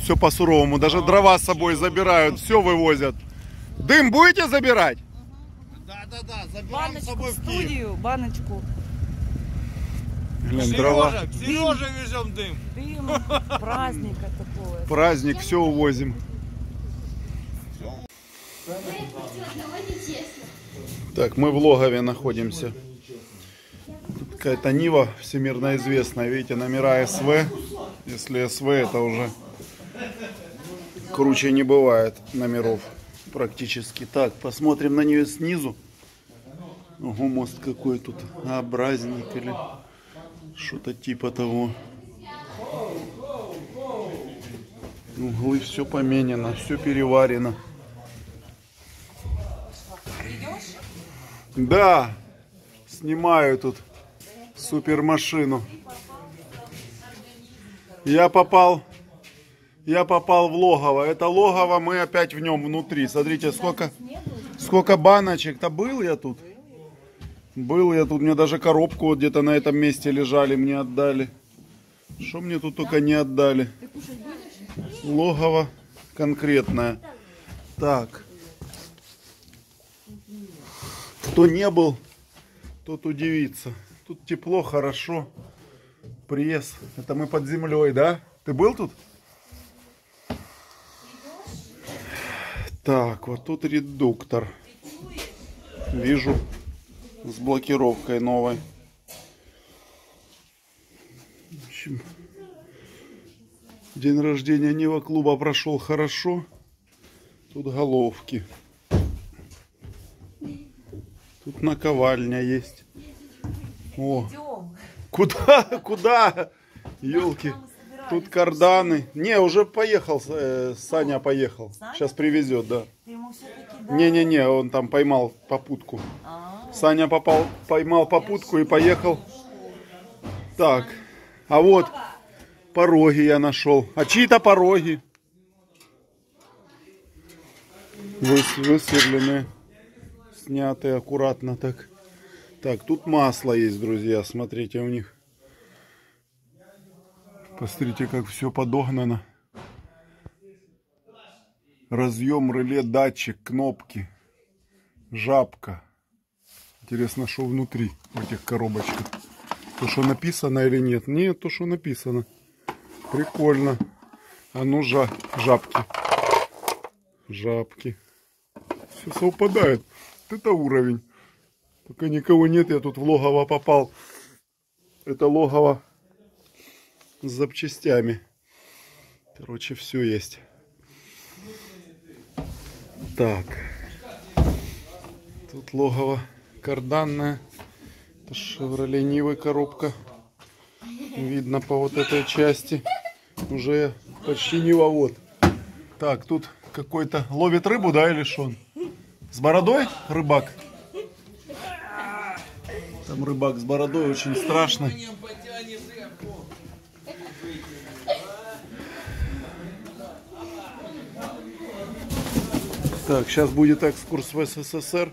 Тут все по-суровому. Даже дрова с собой забирают, все вывозят. Дым будете забирать? Да, да, да, забираем с Баночку собой в Киев. студию, баночку. Глянь, дрова. Сережа, к Сереже везем дым. Дым, праздника такого. Праздник, все увозим. Так, мы в логове находимся. Тут какая-то Нива всемирно известная. Видите, номера СВ. Если СВ, это уже круче не бывает номеров практически. Так, посмотрим на нее снизу. Ого, мост какой тут. Образник или что-то типа того. Углы все поменено, все переварено. Да, снимаю тут супермашину. Я попал, я попал в логово. Это логово, мы опять в нем внутри. Смотрите, сколько, сколько баночек-то был я тут. Был я тут, мне даже коробку вот где-то на этом месте лежали, мне отдали. Что мне тут только не отдали? Логово конкретное. Так. Кто не был, тот удивится. Тут тепло, хорошо. Пресс. Это мы под землей, да? Ты был тут? Так, вот тут редуктор. Вижу с блокировкой новой. В общем, день рождения Нива клуба прошел хорошо. Тут головки. Тут наковальня есть. О, куда, куда? Елки. Тут карданы. Не, уже поехал, э, Саня поехал. Сейчас привезет, да. Не-не-не, он там поймал попутку. А, Саня попал, поймал попутку и поехал. Так, а вот пороги я нашел. А чьи-то пороги. Выс, высверленные, снятые аккуратно так. Так, тут масло есть, друзья, смотрите у них. Посмотрите, как все подогнано. Разъем, реле, датчик, кнопки, жабка. Интересно, что внутри в этих коробочках. То, что написано или нет? Нет, то, что написано. Прикольно. А ну, жа жабки. Жабки. Все совпадает. Вот Это уровень. Пока никого нет, я тут в логово попал. Это логово с запчастями. Короче, все есть. Так. Тут логово карданное. Это Шевроле Нивы коробка. Видно по вот этой части. Уже почти Нива Так, тут какой-то ловит рыбу, да, или что он? С бородой рыбак? Там рыбак с бородой очень страшный. Так, сейчас будет экскурс в СССР.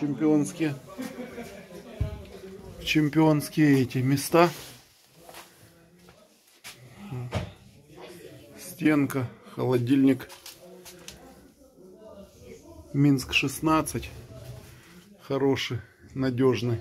Чемпионские. Чемпионские эти места. Стенка, холодильник. Минск 16. Хороший, надежный.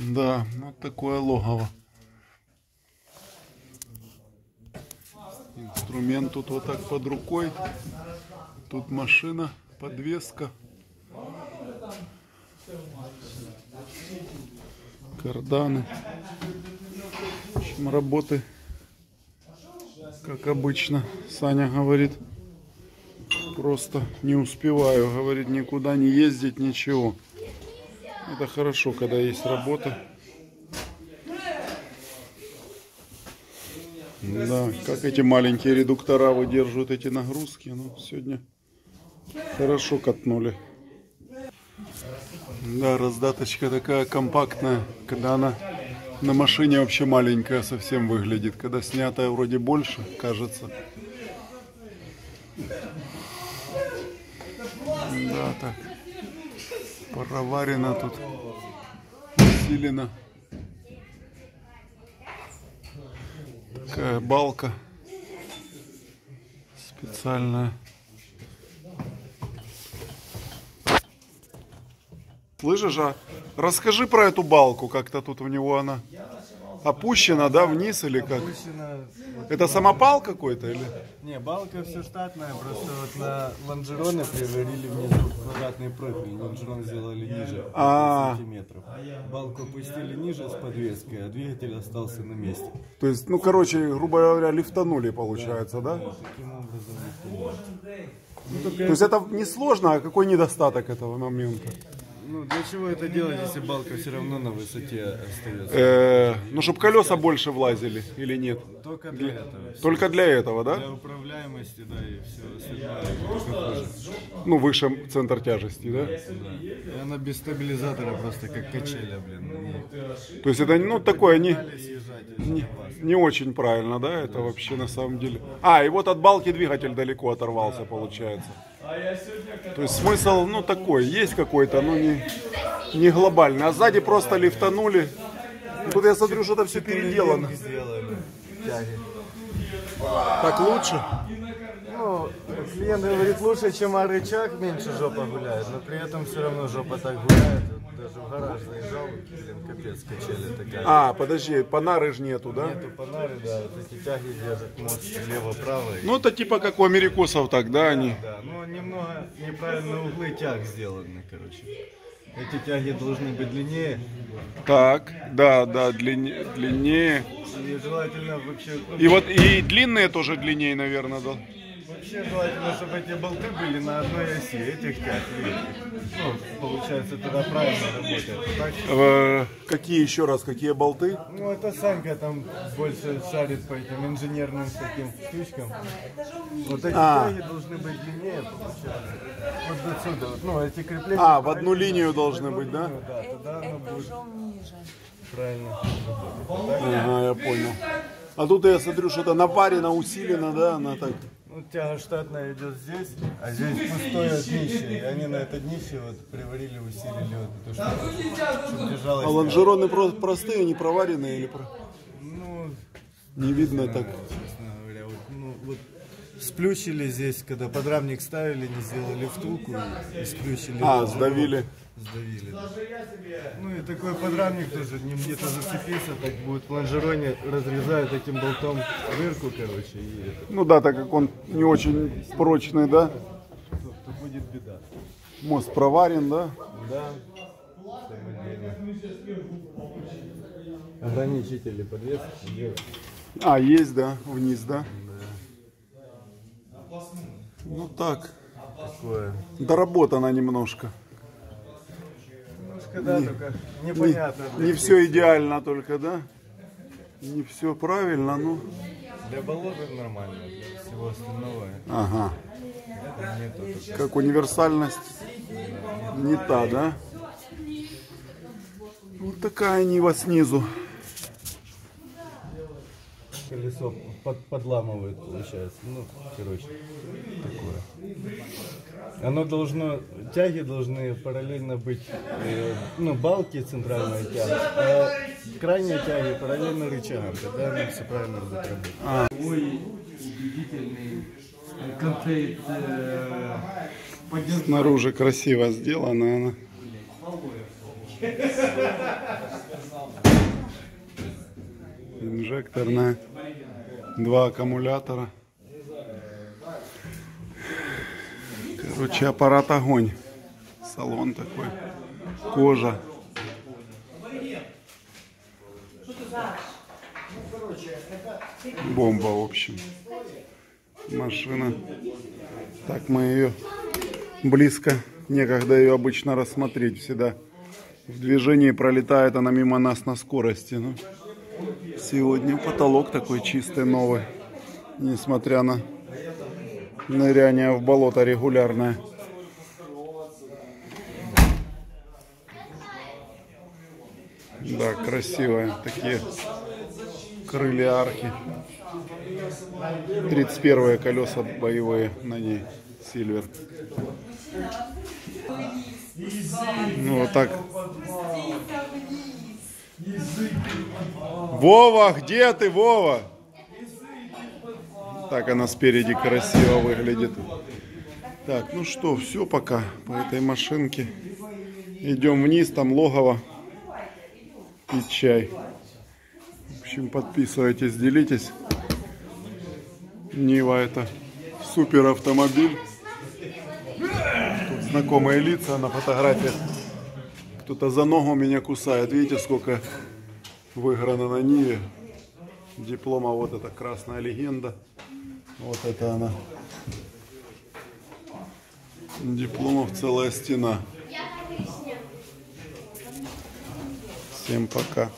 Да, вот такое логово. Инструмент тут вот так под рукой. Тут машина, подвеска. Карданы. В общем, работы, как обычно, Саня говорит, просто не успеваю, говорит, никуда не ездить, ничего. Это хорошо, когда есть работа. Да, как эти маленькие редуктора выдерживают эти нагрузки. Ну, сегодня хорошо катнули. Да, раздаточка такая компактная, когда она на машине вообще маленькая совсем выглядит. Когда снятая вроде больше, кажется. Да, так. Проварено тут. Усилено. Такая балка. Специальная. Слышишь, а расскажи про эту балку, как-то тут у него она опущена, да, вниз или как? Опущена, Это самопал какой-то или? Не, балка все штатная, просто вот на лонжероны приварили внизу квадратный профиль, лонжерон сделали ниже, А. сантиметров. Балку опустили ниже с подвеской, а двигатель остался на месте. То есть, ну, короче, грубо говоря, лифтанули, получается, да? Таким образом. Ну, То есть это не сложно, а какой недостаток этого момента? Ну, для чего это делать, если балка все равно на высоте остается? Э, ну, чтобы колеса больше влазили или нет? Только для этого. всё. Только для этого, да? Для управляемости, да, и все остальное. Ну, выше центр тяжести, да? И она без стабилизатора просто как качеля, блин. То есть это, ну, такое не, не, не очень правильно, да? Это вообще на самом деле. А, и вот от балки двигатель далеко оторвался, получается. То есть смысл, ну, такой, есть какой-то, но не, не глобальный. А сзади просто лифтанули. Тут я смотрю, что-то все переделано. Так лучше? Ну, клиент говорит лучше, чем а рычаг меньше жопа гуляет, но при этом все равно жопа так гуляет. Даже в гараж заезжал, блин, капец, качели такая. А, подожди, панары ж нету, да? Нету панары, да, вот эти тяги держат мост лево-право. Ну, это типа как у америкосов так, да, они? Да, но немного неправильно углы тяг сделаны, короче. Эти тяги должны быть длиннее, Так, да, да, длиннее, длиннее. и желательно вообще... ну, И вот и длинные тоже длиннее, наверное, да. Вообще желательно, чтобы эти болты были на одной оси, этих тяг. видите. Ну, получается, тогда правильно работает. Так, Э, какие еще раз, какие болты? ну, это Санька там больше шарит по этим инженерным таким штучкам. Вот эти А. должны быть длиннее, получается. Вот отсюда, вот, ну, эти крепления... А, в одну линию должны быть, да? Да, тогда оно будет правильно. Ага, я понял. А тут я смотрю, что-то напарено, усилено, да, она так. Ну, тяга штатная идет здесь, а здесь пустое днище. И они на это днище вот приварили, усилили вот эту штуку, чтобы держалось. А лонжероны про- простые, не проваренные или про... Ну, Не видно так. Сплющили здесь, когда подрамник ставили, не сделали втулку и, сплющили. А, сдавили. Сдавили, да. Ну и такой подрамник тоже не где-то зацепился, так будет в лонжероне, разрезают этим болтом дырку, короче, и Ну да, так как он не очень прочный, да? то, то будет беда. Мост проварен, да? Да. Ограничители подвески. А, есть, да, вниз, да? Ну так, Такое. доработано немножко. Немножко, да, только непонятно. Не всех. все идеально только, да? Не все правильно, ну. Для болота нормально, для всего остального Ага. нету. Как универсальность не та, да? Вот такая Нива снизу. колесо под, подламывает, получается. Ну, короче. Оно должно, тяги должны параллельно быть, э, ну, балки центральной тяги, а крайние тяги параллельно рычагам, тогда оно все правильно будет работать. Ой, убедительный контейт э, поддержки. Снаружи красиво сделана она. Инжекторная. Два аккумулятора. Короче, аппарат огонь. Салон такой. Кожа. Бомба, в общем. Машина. Так мы ее близко. Некогда ее обычно рассмотреть всегда. В движении пролетает она мимо нас на скорости. Ну, сегодня потолок такой чистый, новый. Несмотря на ныряние в болото регулярное. Да, красивые такие крылья арки. 31 колеса боевые на ней. Сильвер. Ну, вот так. Вова, где ты, Вова? Так она спереди красиво выглядит. Так, ну что, все пока по этой машинке. Идем вниз, там логово. Пить чай. В общем, подписывайтесь, делитесь. Нива это супер автомобиль. Тут знакомые лица на фотографиях. Кто-то за ногу меня кусает. Видите, сколько выиграно на Ниве. Диплома вот эта красная легенда. Вот это она. Дипломов целая стена. Всем пока.